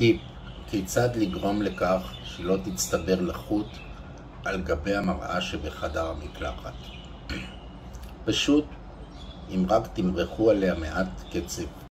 טיפ, כיצד לגרום לכך שלא תצטבר לחות על גבי המראה שבחדר המקלחת. פשוט, אם רק תמרחו עליה מעט קצב